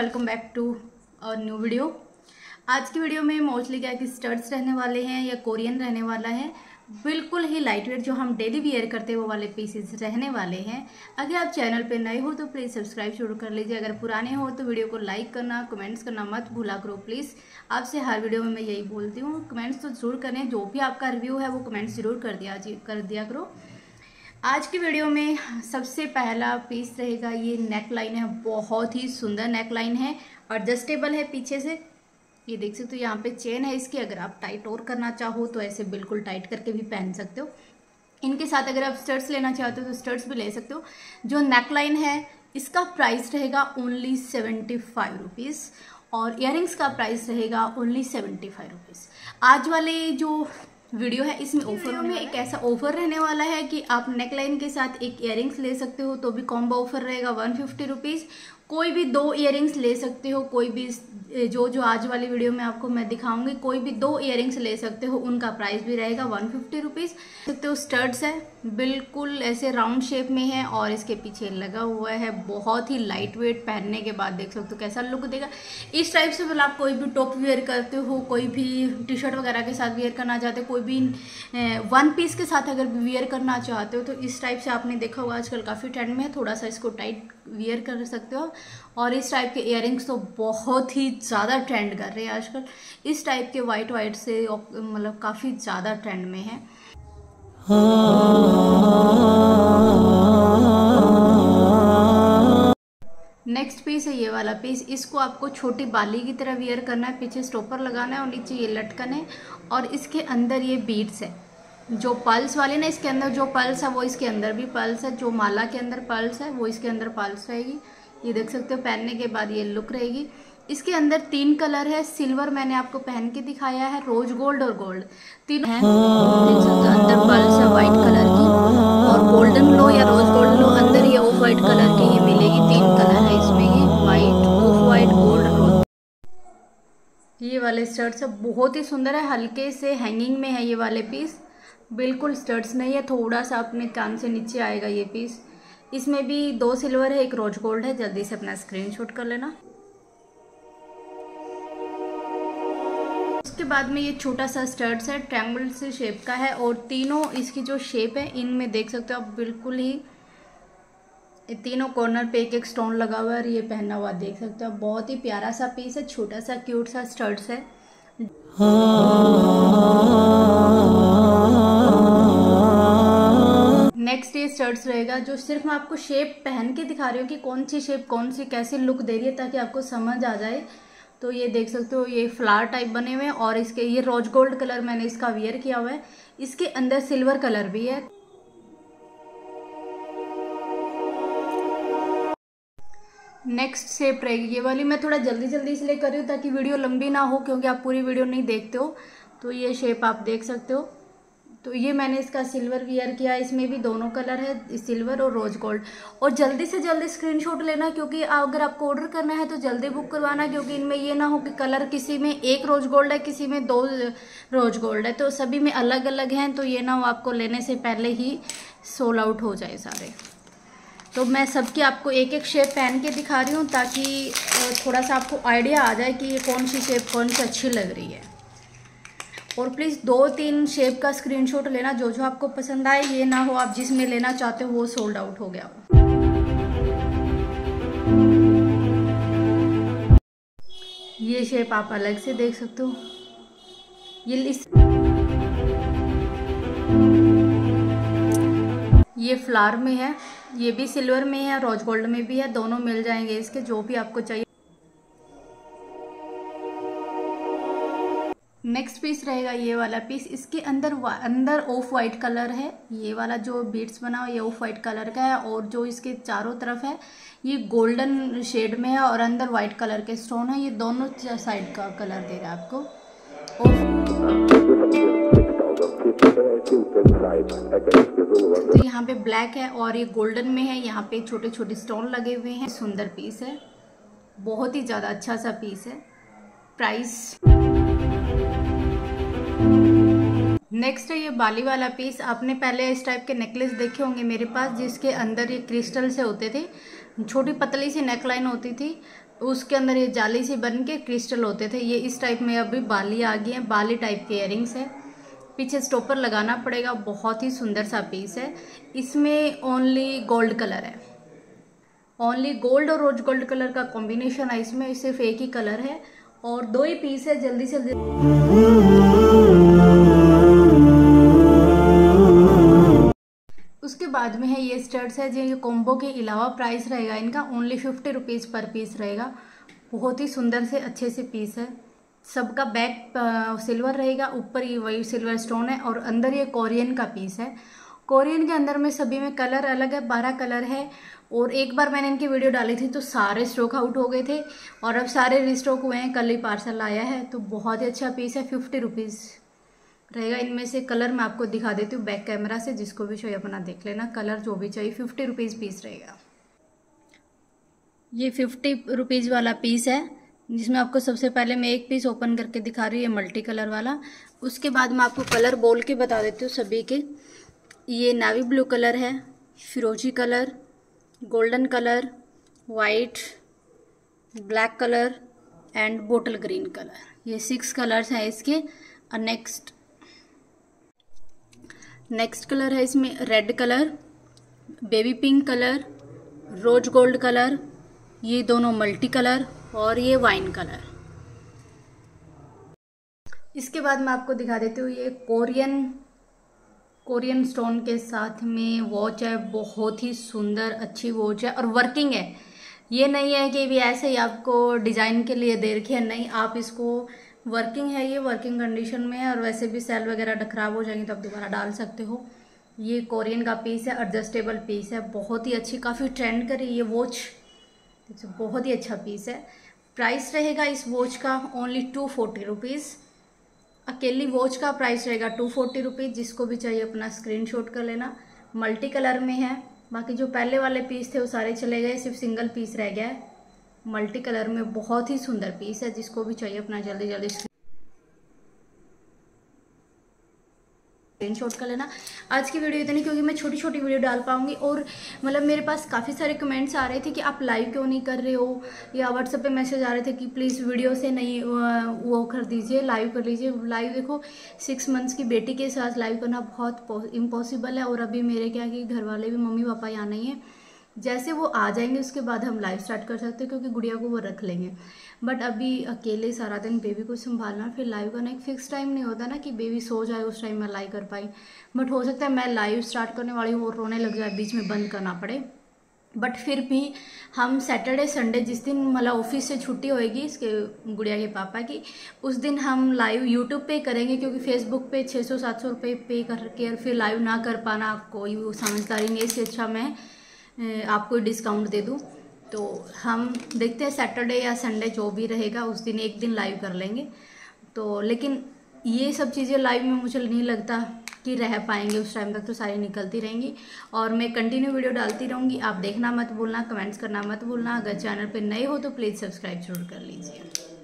Welcome back to our new video आज की video में मोस्टली क्या कि स्टर्ट्स रहने वाले हैं या कोरियन रहने वाला है, बिल्कुल ही लाइट वेट जो हम डेली वियर करते हैं वो वाले पीसेस रहने वाले हैं। अगर आप चैनल पे नए हो तो प्लीज़ सब्सक्राइब शुरू कर लीजिए। अगर पुराने हो तो वीडियो को लाइक करना कमेंट्स करना मत भूला करो प्लीज़ आपसे हर वीडियो में मैं यही बोलती हूँ कमेंट्स तो ज़रूर करें। जो भी आपका रिव्यू है वो कमेंट्स ज़रूर कर दिया कर दिया करो। आज की वीडियो में सबसे पहला पीस रहेगा, ये नेक लाइन है, बहुत ही सुंदर नेक लाइन है एडजस्टेबल है पीछे से। ये देख सकते हो, यहाँ पे चेन है इसकी, अगर आप टाइट और करना चाहो तो ऐसे बिल्कुल टाइट करके भी पहन सकते हो। इनके साथ अगर आप स्टर्ट्स लेना चाहते हो तो स्टर्ट्स भी ले सकते हो। जो नेक लाइन है, इसका प्राइस रहेगा ओनली सेवेंटी फाइव रुपीज़ और इयरिंग्स का प्राइस रहेगा ओनली सेवेंटी फाइव रुपीज़ आज वाले जो वीडियो है इसमें ऑफ़र में एक ऐसा ऑफ़र रहने वाला है कि आप नेकलाइन के साथ एक इयरिंग्स ले सकते हो तो भी कॉम्बो ऑफ़र रहेगा वन फिफ्टी रुपीज़ कोई भी दो इयरिंग्स ले सकते हो, कोई भी जो जो आज वाली वीडियो में आपको मैं दिखाऊँगी, कोई भी दो इयरिंग्स ले सकते हो, उनका प्राइस भी रहेगा वन फिफ्टी रुपीज़ सकते हो स्टर्ट्स है, बिल्कुल ऐसे राउंड शेप में है और इसके पीछे लगा हुआ है, बहुत ही लाइट वेट पहनने के बाद देख सकते हो कैसा लुक देगा। इस टाइप से मतलब आप कोई भी टॉप वेयर करते हो, कोई भी टी शर्ट वगैरह के साथ वेयर करना चाहते हो, कोई भी वन पीस के साथ अगर वेयर करना चाहते हो तो इस टाइप से आपने देखा होगा आजकल काफ़ी ट्रेंड में है, थोड़ा सा इसको टाइट वियर कर सकते हो। और इस टाइप के इयर तो बहुत ही ज़्यादा ट्रेंड कर रहे हैं आजकल। इस टाइप के वाइट वाइट से मतलब काफ़ी ज़्यादा ट्रेंड में है। नेक्स्ट पीस है ये वाला पीस इसको आपको छोटी बाली की तरह वियर करना है, पीछे स्टोपर लगाना है और नीचे ये लटकन है। और इसके अंदर ये बीट्स है। जो पल्स वाले ना, इसके अंदर जो पल्स है, वो इसके अंदर भी पल्स है। जो माला के अंदर पल्स है, वो इसके अंदर पल्स रहेगी। ये देख सकते हो, पहनने के बाद ये लुक रहेगी। इसके अंदर तीन कलर है सिल्वर मैंने आपको पहन के दिखाया है रोज गोल्ड और गोल्ड तीन है सकते अंदर है कलर की, और गोल्डन लो या रोज गोल्ड लो अंदर ये ऑफ़ व्हाइट कलर की ये मिलेगी, तीन कलर है इसमें ये व्हाइट ऑफ़ व्हाइट गोल्ड ये वाले स्टर्ट्स बहुत ही सुंदर है, हल्के से हैंगिंग में है ये वाले पीस बिल्कुल स्टर्ट्स नहीं है, थोड़ा सा अपने कान से नीचे आएगा ये पीस इसमें भी दो सिल्वर है, एक रोज गोल्ड है। जल्दी से अपना स्क्रीनशॉट कर लेना। उसके बाद में ये छोटा सा स्टर्ट्स है ट्रैंगल से शेप का है और तीनों इसकी जो शेप है, इनमें देख सकते हो आप बिल्कुल ही। तीनों कॉर्नर पे एक एक स्टोन लगा हुआ है और ये पहना हुआ देख सकते हो बहुत ही प्यारा सा पीस है, छोटा सा क्यूट सा स्टर्ट्स है। नेक्स्ट ये शर्ट्स रहेगा, जो सिर्फ़ मैं आपको शेप पहन के दिखा रही हूँ कि कौन सी शेप कौन सी कैसी लुक दे रही है ताकि आपको समझ आ जाए। तो ये देख सकते हो, ये फ्लावर टाइप बने हुए हैं और इसके, ये रोज गोल्ड कलर मैंने इसका वियर किया हुआ है। इसके अंदर सिल्वर कलर भी है। नेक्स्ट शेप रहेगी। ये वाली मैं थोड़ा जल्दी जल्दी इसलिए कर रही हूँ ताकि वीडियो लंबी ना हो, क्योंकि आप पूरी वीडियो नहीं देखते हो। तो ये शेप आप देख सकते हो। तो ये मैंने इसका सिल्वर वियर किया, इसमें भी दोनों कलर है, सिल्वर और रोज गोल्ड। और जल्दी से जल्दी स्क्रीनशॉट लेना, क्योंकि अगर आपको ऑर्डर करना है तो जल्दी बुक करवाना, क्योंकि इनमें ये ना हो कि कलर किसी में एक रोज गोल्ड है, किसी में दो रोज गोल्ड है। तो सभी में अलग अलग हैं तो ये ना हो आपको लेने से पहले ही सोल आउट हो जाए सारे। तो मैं सबकी आपको एक एक शेप पहन के दिखा रही हूँ, ताकि थोड़ा सा आपको आइडिया आ जाए कि ये कौन सी शेप कौन सी अच्छी लग रही है। और प्लीज़ दो तीन शेप का स्क्रीनशॉट लेना, जो जो आपको पसंद आए, ये ना हो, आप जिसमें लेना चाहते हो, वो सोल्ड आउट हो गया। हो ये शेप आप अलग से देख सकते हो। ये इस ये फ्लावर में है, ये भी सिल्वर में है रोज गोल्ड में भी है, दोनों मिल जाएँगे इसके, जो भी आपको चाहिए। नेक्स्ट पीस रहेगा ये वाला पीस इसके अंदर अंदर ऑफ़ वाइट कलर है. ये वाला जो बीट्स बना हुआ ये ऑफ़ वाइट कलर का है और जो इसके चारों तरफ़ है, ये गोल्डन शेड में है और अंदर वाइट कलर के स्टोन है. ये दोनों साइड का कलर दे रहा है आपको. तो यहाँ पे ब्लैक है और ये गोल्डन में है. यहाँ पे छोटे छोटे स्टोन लगे हुए हैं. सुंदर पीस है. बहुत ही ज़्यादा अच्छा सा पीस है. प्राइस नेक्स्ट है ये बाली वाला पीस आपने पहले इस टाइप के नेकलेस देखे होंगे मेरे पास, जिसके अंदर ये क्रिस्टल से होते थे। छोटी पतली सी नेकलाइन होती थी। उसके अंदर ये जाली सी बन के क्रिस्टल होते थे। ये इस टाइप में अभी बाली आ गई है। बाली टाइप के इयरिंग्स है। पीछे स्टॉपर लगाना पड़ेगा। बहुत ही सुंदर सा पीस है। इसमें ओनली गोल्ड कलर है। ओनली गोल्ड और रोज गोल्ड कलर का कॉम्बिनेशन है इसमें। सिर्फ़ एक ही कलर है। और दो ही पीस है। जल्दी से जल्दी बाद में है, ये स्टर्ट्स है जो कॉम्बो के अलावा प्राइस रहेगा, इनका only fifty rupees per piece रहेगा। बहुत ही सुंदर से, अच्छे से पीस है। सबका बैक सिल्वर रहेगा, ऊपर ये वही सिल्वर स्टोन है और अंदर ये कोरियन का पीस है। कोरियन के अंदर में सभी में कलर अलग है, बारह कलर है और एक बार मैंने इनकी वीडियो डाली थी तो सारे स्टॉक आउट हो गए थे और अब सारे रिस्टॉक हुए हैं, कल ही पार्सल आया है तो बहुत ही अच्छा पीस है फिफ्टी रुपीज़ रहेगा। इनमें से कलर मैं आपको दिखा देती हूँ बैक कैमरा से, जिसको भी चाहिए अपना देख लेना। कलर जो भी चाहिए फिफ्टी रुपीज़ पीस रहेगा। ये फिफ्टी रुपीज़ वाला पीस है, जिसमें आपको सबसे पहले मैं एक पीस ओपन करके दिखा रही हूँ, ये मल्टी कलर वाला। उसके बाद मैं आपको कलर बोल के बता देती हूँ सभी के। ये नावी ब्लू कलर है, फिरोजी colour golden colour white black colour and bottle green colour ये सिक्स कलर्स हैं इसके। और नेक्स्ट नेक्स्ट कलर है इसमें red colour, baby pink colour, rose gold colour, ये दोनों मल्टी कलर और ये वाइन कलर। इसके बाद मैं आपको दिखा देती हूँ ये कोरियन कोरियन स्टोन के साथ में वॉच है, बहुत ही सुंदर, अच्छी वॉच है और वर्किंग है। ये नहीं है कि भी ऐसे ही आपको डिज़ाइन के लिए दे रखी है, नहीं, आप इसको वर्किंग है ये वर्किंग कंडीशन में है और वैसे भी सेल वगैरह खराब हो जाएँगी तो आप दोबारा डाल सकते हो। ये कोरियन का पीस है एडजस्टेबल पीस है। बहुत ही अच्छी, काफ़ी ट्रेंड करी ये वॉच तो बहुत ही अच्छा पीस है। प्राइस रहेगा इस वॉच का ओनली टू फोर्टी रुपीज़ अकेली वॉच का प्राइस रहेगा टू फोर्टी रुपीज़ जिसको भी चाहिए अपना स्क्रीनशॉट कर लेना। मल्टी कलर में है। बाकी जो पहले वाले पीस थे, वो सारे चले गए। सिर्फ़ सिंगल पीस रह गया है। मल्टी कलर में बहुत ही सुंदर पीस है, जिसको भी चाहिए अपना जल्दी जल्दी स्क्रीनशॉट कर लेना। आज की वीडियो इतनी, क्योंकि मैं छोटी छोटी वीडियो डाल पाऊँगी और मतलब मेरे पास काफ़ी सारे कमेंट्स आ रहे थे कि आप लाइव क्यों नहीं कर रहे हो, या व्हाट्सएप पे मैसेज आ रहे थे कि प्लीज़ वीडियो से नहीं वो कर दीजिए लाइव कर लीजिए। लाइव देखो सिक्स मंथ्स की बेटी के साथ लाइव करना बहुत इम्पॉसिबल है और अभी मेरे क्या कि घर वाले भी मम्मी पापा यहाँ नहीं है। जैसे वो आ जाएँगे, उसके बाद हम लाइव स्टार्ट कर सकते हैं, क्योंकि गुड़िया को वो रख लेंगे। बट अभी अकेले सारा दिन बेबी को संभालना, फिर लाइव करना एक फिक्स टाइम नहीं होता ना कि बेबी सो जाए, उस टाइम मैं लाइव कर पाई। बट हो सकता है मैं लाइव स्टार्ट करने वाली हूँ और रोने लग जाए, बीच में बंद करना पड़े। बट फिर भी हम सैटरडे संडे जिस दिन मतलब ऑफ़िस से छुट्टी होएगी, इसके गुड़िया के पापा की, उस दिन हम लाइव यूट्यूब पे करेंगे, क्योंकि फेसबुक पे 600 700 रुपए पे करके, और फिर लाइव ना कर पाना, कोई समझदारी नहीं इससे अच्छा मैं। आपको डिस्काउंट दे दूँ। तो हम देखते हैं सैटरडे या संडे जो भी रहेगा, उस दिन एक दिन लाइव कर लेंगे। तो लेकिन ये सब चीज़ें लाइव में मुझे नहीं लगता कि रह पाएँगे उस टाइम तक तो सारी निकलती रहेंगी। और मैं कंटिन्यू वीडियो डालती रहूँगी। आप देखना मत भूलना कमेंट्स करना मत भूलना। अगर चैनल पर नए हो तो प्लीज़ सब्सक्राइब ज़रूर कर लीजिए।